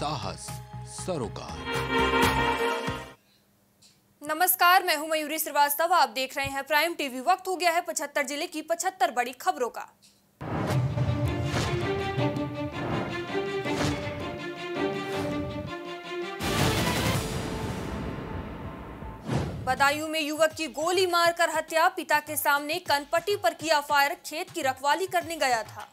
साहस, सरोकार। नमस्कार, मैं हूँ मयूरी श्रीवास्तव, आप देख रहे हैं प्राइम टीवी। वक्त हो गया है 75 ज़िले की 75 बड़ी खबरों का। बदायूं में युवक की गोली मारकर हत्या, पिता के सामने कनपट्टी पर किया फायर, खेत की रखवाली करने गया था।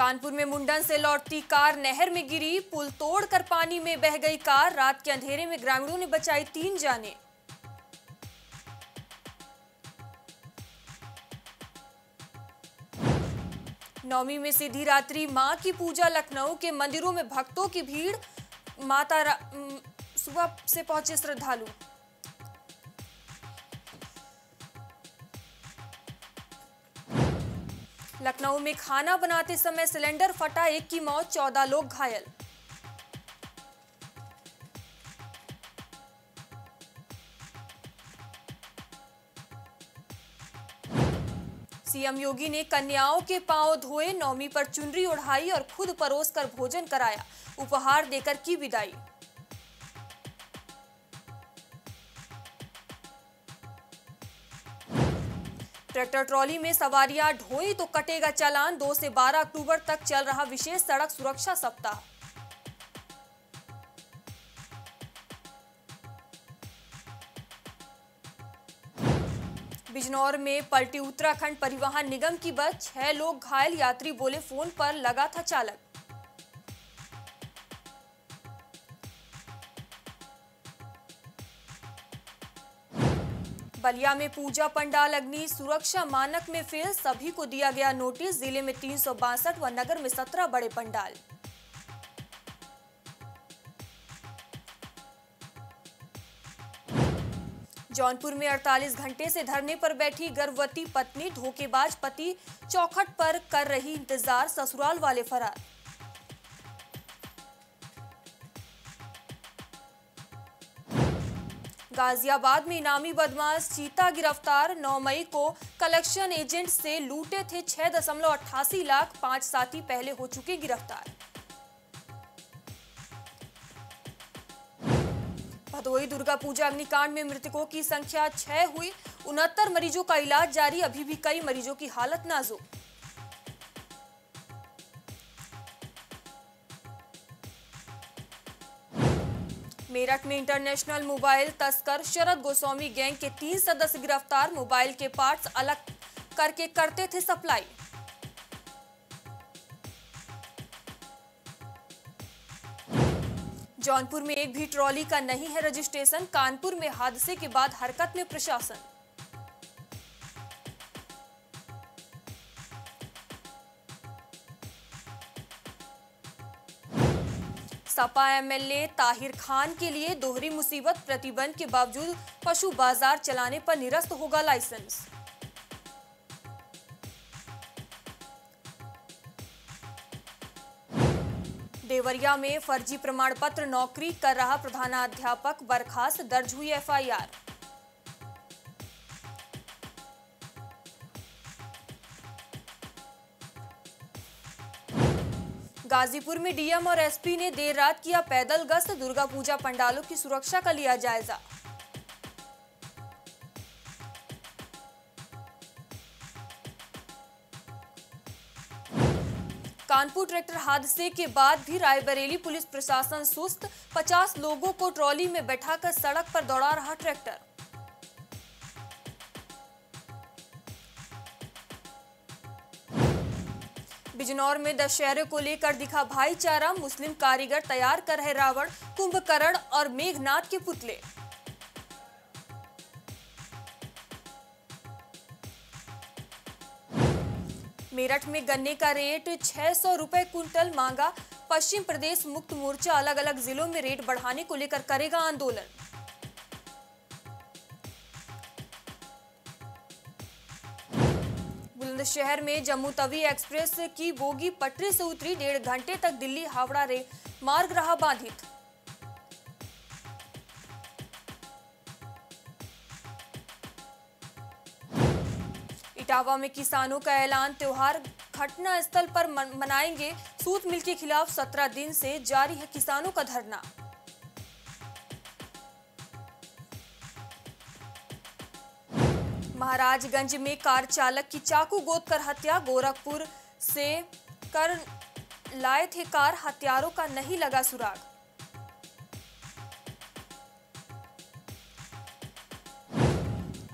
कानपुर में मुंडन से लौटती कार नहर में गिरी, पुल तोड़कर पानी में बह गई कार। रात के अंधेरे में ग्रामीणों ने बचाई तीन जाने। नवमी में सीधी रात्रि, माँ की पूजा लखनऊ के मंदिरों में भक्तों की भीड़। माता सुबह से पहुँचे श्रद्धालु। लखनऊ में खाना बनाते समय सिलेंडर फटा, एक की मौत, चौदह लोग घायल। सीएम योगी ने कन्याओं के पाँव धोए, नौमी पर चुनरी उड़ाई और खुद परोस कर भोजन कराया। उपहार देकर की विदाई। ट्रैक्टर ट्रॉली में सवारियाँ, ढोई तो कटेगा चालान। दो से 12 अक्टूबर तक चल रहा विशेष सड़क सुरक्षा सप्ताह। बिजनौर में पलटी उत्तराखंड परिवहन निगम की बस, छह लोग घायल, यात्री बोले फ़ोन पर, लगा था चालक। बलिया में पूजा, पंडाल, अग्नि, सुरक्षा, मानक में फेल, सभी को दिया गया नोटिस। ज़िले में तीन व नगर में 17 बड़े पंडाल। जौनपुर में 48 घंटे से धरने पर बैठी गर्भवती पत्नी, धोखेबाज पति चौखट पर कर रही इंतज़ार, ससुराल वाले फरार। गाजियाबाद में इनामी बदमाश चीता गिरफ़्तार। 9 मई को कलेक्शन एजेंट से लूटे थे छह दशमलव अट्ठासी लाख पाँच साथी, पहले हो चुके गिरफ़्तार। भदोई दुर्गा पूजा अग्निकांड में मृतकों की संख्या छह हुई। उनहत्तर मरीजों का इलाज जारी, अभी भी कई मरीजों की हालत नाजुक। मेरठ में इंटरनेशनल मोबाइल तस्कर शरद गोस्वामी गैंग के तीन सदस्य गिरफ़्तार, मोबाइल के पार्ट्स अलग करके करते थे सप्लाई। जौनपुर में एक भी ट्रॉली का नहीं है रजिस्ट्रेशन, कानपुर में हादसे के बाद हरकत में प्रशासन। सपा एमएलए ताहिर खान के लिए दोहरी मुसीबत प्रतिबंध के बावजूद पशु बाज़ार चलाने पर निरस्त होगा लाइसेंस। देवरिया में फर्जी प्रमाण पत्र नौकरी कर रहा प्रधानाध्यापक बर्खास्त, दर्ज हुई एफआईआर। गाजीपुर में डीएम और एसपी ने देर रात किया पैदल गश्त। दुर्गा पूजा पंडालों की सुरक्षा का लिया जायजा। कानपुर ट्रैक्टर हादसे के बाद भी रायबरेली पुलिस प्रशासन सुस्त। 50 लोगों को ट्रॉली में बैठाकर सड़क पर दौड़ा रहा ट्रैक्टर। बिजनौर में दशहरे को लेकर दिखा भाईचारा। मुस्लिम कारीगर तैयार कर रहे रावण, कुंभकर्ण और मेघनाथ के पुतले। मेरठ में गन्ने का रेट छह सौ रुपए कुंटल मांगा। पश्चिम प्रदेश मुक्त मोर्चा अलग अलग जिलों में रेट बढ़ाने को लेकर करेगा आंदोलन। बुलंदशहर में जम्मू तवी एक्सप्रेस की बोगी पटरी से उतरी डेढ़ घंटे तक दिल्ली हावड़ा रे मार्ग रहा बाधित। इटावा में किसानों का ऐलान, त्योहार घटना स्थल पर मनाएँगे, सूत मिल के खिलाफ 17 दिन से जारी है किसानों का धरना। महाराजगंज में कार चालक की चाकू गोद कर हत्या। गोरखपुर से कर लाए थे कार हत्यारों का नहीं लगा सुराग।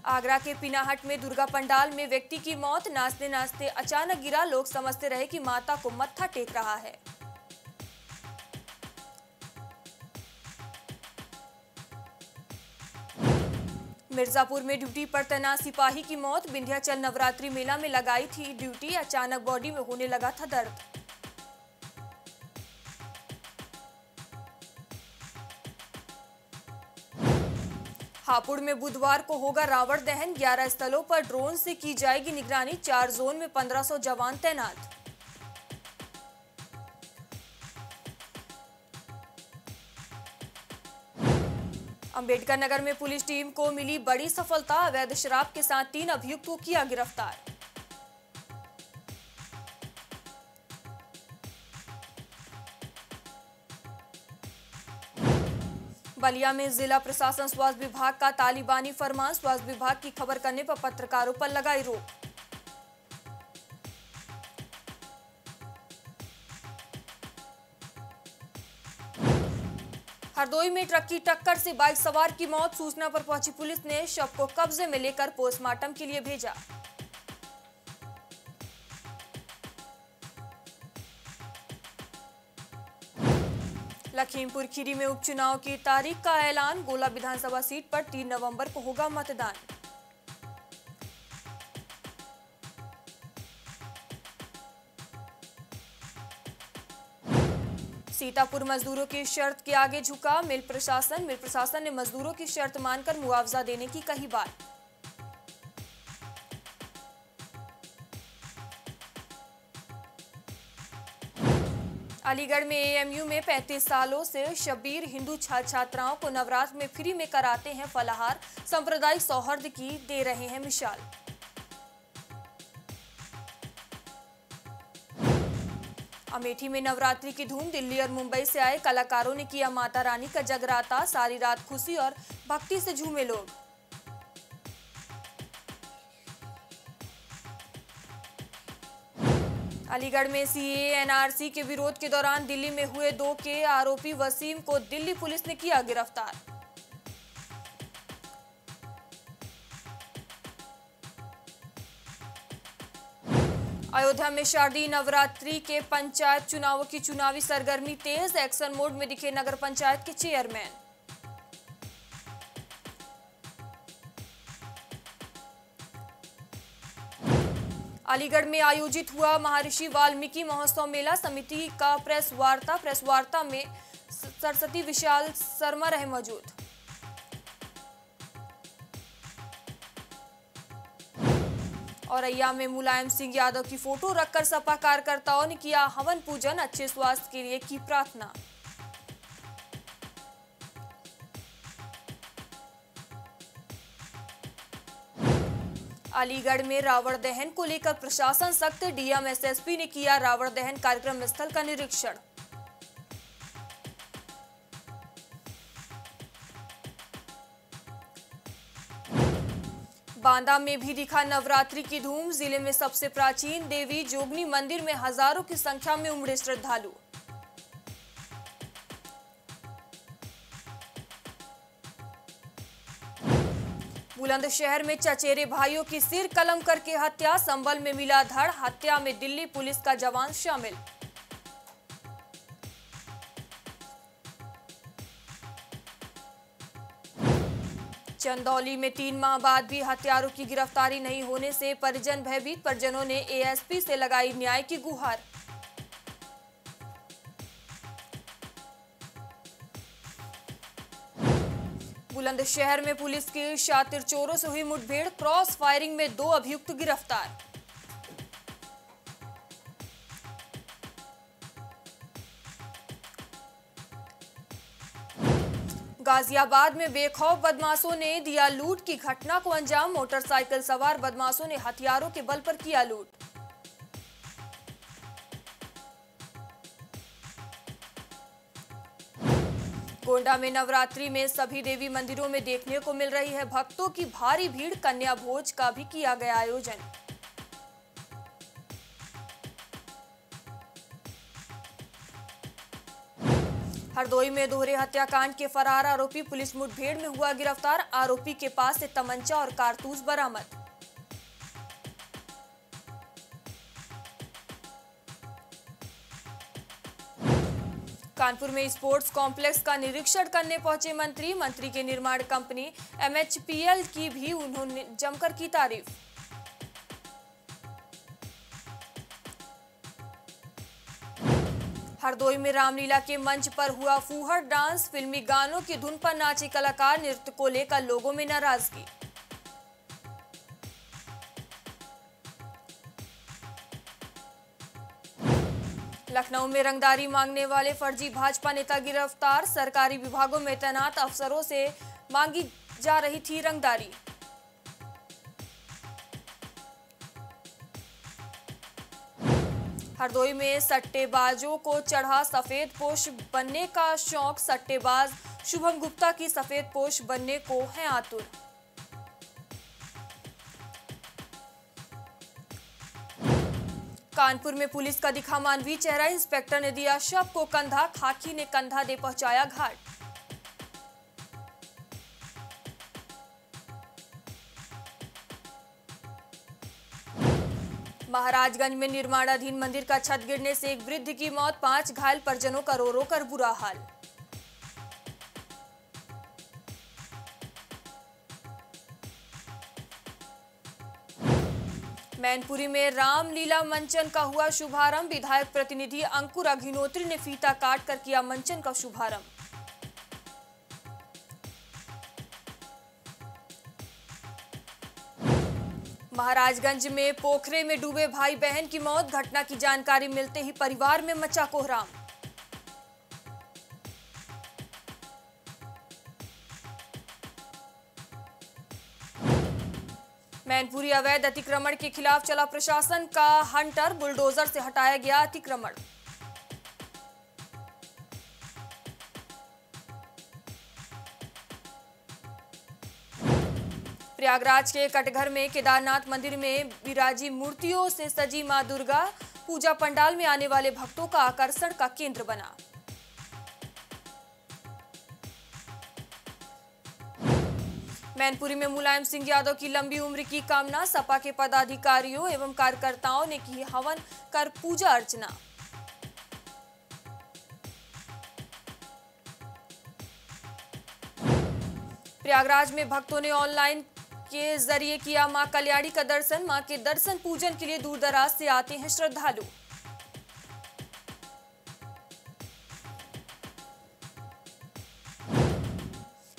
आगरा के पिनाहट में दुर्गा पंडाल में व्यक्ति की मौत। नाचते नाचते अचानक गिरा। लोग समझते रहे कि माता को मत्था टेक रहा है। मिर्जापुर में ड्यूटी पर तैनात सिपाही की मौत, विंध्याचल नवरात्रि मेला में लगाई थी ड्यूटी, अचानक बॉडी में होने लगा था दर्द। हापुड़ में बुधवार को होगा रावण दहन 11 स्थलों पर ड्रोन से की जाएगी निगरानी, चार जोन में 1500 जवान तैनात। अंबेडकर नगर में पुलिस टीम को मिली बड़ी सफलता। अवैध शराब के साथ तीन अभियुक्त को किया गिरफ़्तार। बलिया में जिला प्रशासन स्वास्थ्य विभाग का तालिबानी फरमान। स्वास्थ्य विभाग की खबर करने पर पत्रकारों पर लगाई रोक। हरदोई में ट्रक की टक्कर से बाइक सवार की मौत, सूचना पर पहुँची पुलिस ने शव को कब्जे में लेकर पोस्टमार्टम के लिए भेजा। लखीमपुर खीरी में उपचुनाव की तारीख का ऐलान, गोला विधानसभा सीट पर 3 नवंबर को होगा मतदान। सीतापुर मजदूरों की शर्त के आगे झुका मिल प्रशासन। मिल प्रशासन ने मजदूरों की शर्त मानकर मुआवजा देने की कही बात। अलीगढ़ में एएमयू में 35 सालों से शबीर हिंदू छात्र छात्राओं को नवरात्र में फ्री में कराते हैं फलाहार। सांप्रदायिक सौहार्द की दे रहे हैं मिसाल। अमेठी में नवरात्रि की धूम दिल्ली और मुंबई से आए कलाकारों ने किया माता रानी का जगराता, सारी रात खुशी और भक्ति से झूमे लोग। अलीगढ़ में सीए एनआरसी के विरोध के दौरान दिल्ली में हुए दो के आरोपी वसीम को दिल्ली पुलिस ने किया गिरफ़्तार। अयोध्या में शारदीय नवरात्रि के पंचायत चुनावों की चुनावी सरगर्मी तेज, एक्शन मोड में दिखे नगर पंचायत के चेयरमैन। अलीगढ़ में आयोजित हुआ महर्षि वाल्मीकि महोत्सव मेला। समिति का प्रेस वार्ता प्रेस वार्ता में सरस्वती विशाल शर्मा रहे मौजूद। औरैया में मुलायम सिंह यादव की फ़ोटो रखकर सपा कार्यकर्ताओं ने किया हवन पूजन, अच्छे स्वास्थ्य के लिए की प्रार्थना। अलीगढ़ में रावण दहन को लेकर प्रशासन सख्त, डीएम एसएसपी ने किया रावण दहन कार्यक्रम स्थल का निरीक्षण। बांदा में भी दिखा नवरात्रि की धूम। ज़िले में सबसे प्राचीन देवी जोगनी मंदिर में हज़ारों की संख्या में उमड़े श्रद्धालु। बुलंदशहर में चचेरे भाइयों की सिर कलम करके हत्या, संबल में मिला धड़, हत्या में दिल्ली पुलिस का जवान शामिल। चंदौली में तीन माह बाद भी हथियारों की गिरफ्तारी नहीं होने से परिजन भयभीत। परिजनों ने एएसपी से लगाई न्याय की गुहार। बुलंदशहर में पुलिस की शातिर चोरों से हुई मुठभेड़। क्रॉस फायरिंग में दो अभियुक्त गिरफ़्तार। गाजियाबाद में बेखौफ बदमाशों ने दिया लूट की घटना को अंजाम। मोटरसाइकिल सवार बदमाशों ने हथियारों के बल पर किया लूट। गोंडा में नवरात्रि में सभी देवी मंदिरों में देखने को मिल रही है भक्तों की भारी भीड़। कन्या भोज का भी किया गया आयोजन। हरदोई में दोहरे हत्याकांड के फरार आरोपी पुलिस मुठभेड़ में हुआ गिरफ़्तार। आरोपी के पास से तमंचा और कारतूस बरामद। कानपुर में स्पोर्ट्स कॉम्प्लेक्स का निरीक्षण करने पहुँचे मंत्री। मंत्री के निर्माण कंपनी एमएचपीएल की भी उन्होंने जमकर की तारीफ़। हरदोई में रामलीला के मंच पर हुआ फूहर डांस। फिल्मी गानों की धुन पर नाचे कलाकार नृत्य को लेकर लोगों में नाराज़गी। लखनऊ में रंगदारी मांगने वाले फर्जी भाजपा नेता गिरफ़्तार। सरकारी विभागों में तैनात अफसरों से मांगी जा रही थी रंगदारी। हरदोई में सट्टेबाजों को चढ़ा सफ़ेद पोश। बनने का शौक सट्टेबाज शुभम गुप्ता की सफ़ेद पोश बनने को है आतुर। कानपुर में पुलिस का दिखा मानवीय चेहरा। इंस्पेक्टर ने दिया शव को कंधा। खाकी ने कंधा दे पहुँचाया घाट। महाराजगंज में निर्माणाधीन मंदिर का छत गिरने से एक वृद्ध की मौत, पाँच घायल परिजनों का रो रो कर बुरा हाल। मैनपुरी में रामलीला मंचन का हुआ शुभारंभ। विधायक प्रतिनिधि अंकुर अग्निहोत्री ने फीता काट कर किया मंचन का शुभारंभ। महाराजगंज में पोखरे में डूबे भाई बहन की मौत। घटना की जानकारी मिलते ही परिवार में मचा कोहराम। मैनपुरी अवैध अतिक्रमण के खिलाफ चला प्रशासन का हंटर। बुलडोजर से हटाया गया अतिक्रमण। प्रयागराज के कटघर में केदारनाथ मंदिर में विराजी मूर्तियों से सजी माँ दुर्गा, पूजा पंडाल में आने वाले भक्तों का आकर्षण का केंद्र बना। मैनपुरी में मुलायम सिंह यादव की लंबी उम्र की कामना, सपा के पदाधिकारियों एवं कार्यकर्ताओं ने की हवन कर पूजा अर्चना। प्रयागराज में भक्तों ने ऑनलाइन के ज़रिए किया माँ कल्याणी का दर्शन। माँ के दर्शन पूजन के लिए दूर दराज से आते हैं श्रद्धालु।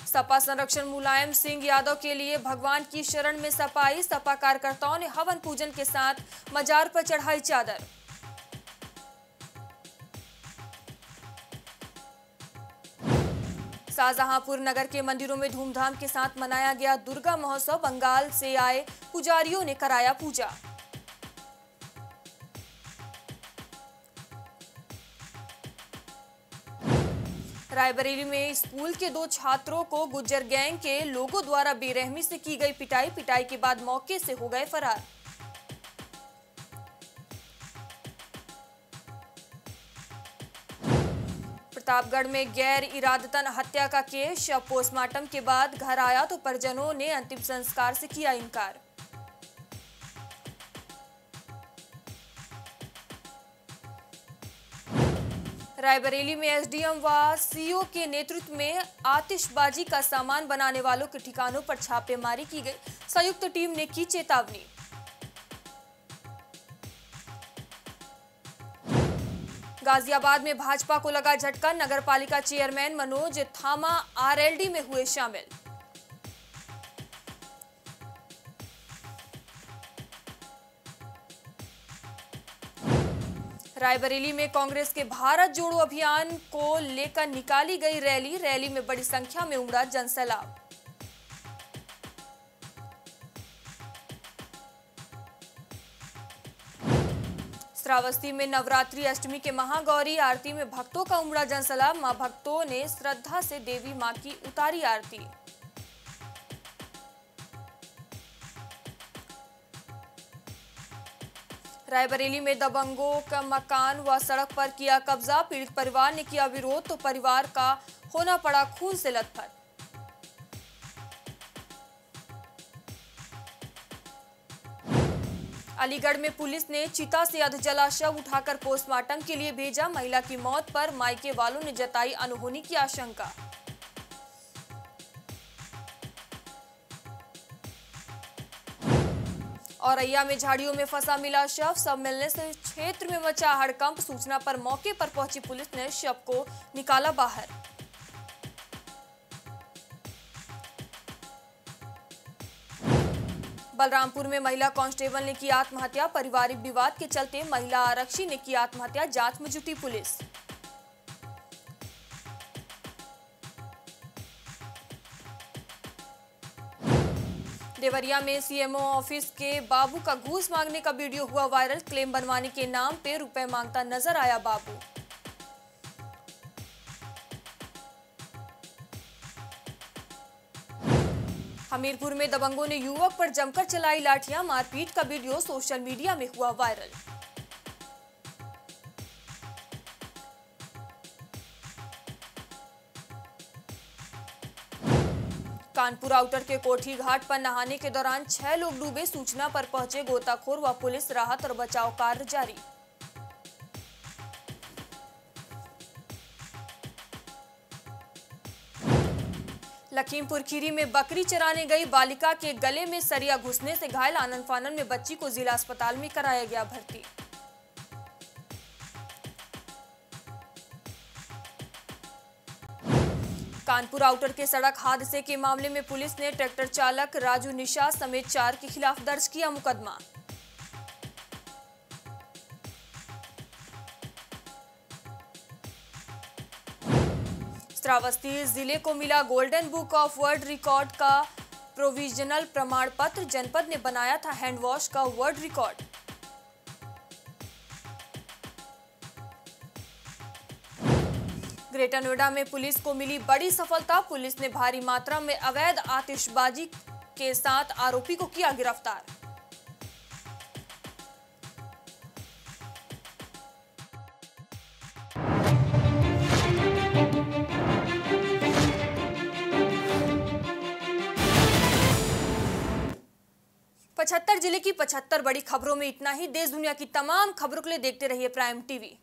सपा संरक्षण मुलायम सिंह यादव के लिए भगवान की शरण में सपाई सपा कार्यकर्ताओं ने हवन पूजन के साथ मजार पर चढ़ाई चादर। शाहजहांपुर नगर के मंदिरों में धूमधाम के साथ मनाया गया दुर्गा महोत्सव, बंगाल से आए पुजारियों ने कराया पूजा। रायबरेली में स्कूल के दो छात्रों को गुज्जर गैंग के लोगों द्वारा बेरहमी से की गई पिटाई पिटाई के बाद मौके से हो गए फरार। प्रतापगढ़ में गैर इरादतन हत्या का केस पोस्टमार्टम के बाद घर आया तो परिजनों ने अंतिम संस्कार से किया इनकार। रायबरेली में एसडीएम व सीओ के नेतृत्व में आतिशबाजी का सामान बनाने वालों के ठिकानों पर छापेमारी की गई। संयुक्त टीम ने की चेतावनी। गाजियाबाद में भाजपा को लगा झटका नगर पालिका चेयरमैन मनोज थामा आरएलडी में हुए शामिल। रायबरेली में कांग्रेस के भारत जोड़ो अभियान को लेकर निकाली गई रैली रैली में बड़ी संख्या में उमड़ा जनसैलाब। श्रावस्ती में नवरात्रि अष्टमी के महागौरी आरती में भक्तों का उमड़ा जनसैलाब माँ भक्तों ने श्रद्धा से देवी माँ की उतारी आरती। रायबरेली में दबंगों का मकान व सड़क पर किया कब्जा, पीड़ित परिवार ने किया विरोध तो परिवार का होना पड़ा खून से लथपथ। अलीगढ़ में पुलिस ने चिता से अधजला शव उठाकर पोस्टमार्टम के लिए भेजा। महिला की मौत पर मायके वालों ने जताई अनहोनी की आशंका। औरैया में झाड़ियों में फंसा मिला शव। सब मिलने से क्षेत्र में मचा हड़कंप। सूचना पर मौके पर पहुँची पुलिस ने शव को निकाला बाहर। बलरामपुर में महिला कांस्टेबल ने की आत्महत्या, पारिवारिक विवाद के चलते महिला आरक्षी ने की आत्महत्या, जाँच में जुटी पुलिस। देवरिया में सीएमओ ऑफ़िस के बाबू का घूस मांगने का वीडियो हुआ वायरल, क्लेम बनवाने के नाम पे रुपए माँगता नज़र आया बाबू। हमीरपुर में दबंगों ने युवक पर जमकर चलाई लाठियाँ। मारपीट का वीडियो सोशल मीडिया में हुआ वायरल। कानपुर आउटर के कोठी घाट पर नहाने के दौरान छह लोग डूबे। सूचना पर पहुँचे गोताखोर व पुलिस राहत और बचाव कार्य जारी। लखीमपुर खीरी में बकरी चराने गई बालिका के गले में सरिया घुसने से घायल आनंद फानन में बच्ची को जिला अस्पताल में कराया गया भर्ती। कानपुर आउटर के सड़क हादसे के मामले में पुलिस ने ट्रैक्टर चालक राजू निशा समेत चार के खिलाफ दर्ज किया मुकदमा। श्रावस्ती ज़िले को मिला golden book of world record का प्रोविजनल प्रमाण पत्र जनपद ने बनाया था हैंड वॉश का वर्ल्ड रिकॉर्ड ग्रेटर नोएडा में पुलिस को मिली बड़ी सफलता। पुलिस ने भारी मात्रा में अवैध आतिशबाजी के साथ आरोपी को किया गिरफ़्तार। ज़िले की पचहत्तर बड़ी खबरों में इतना ही। देश दुनिया की तमाम खबरों के लिए देखते रहिए प्राइम टीवी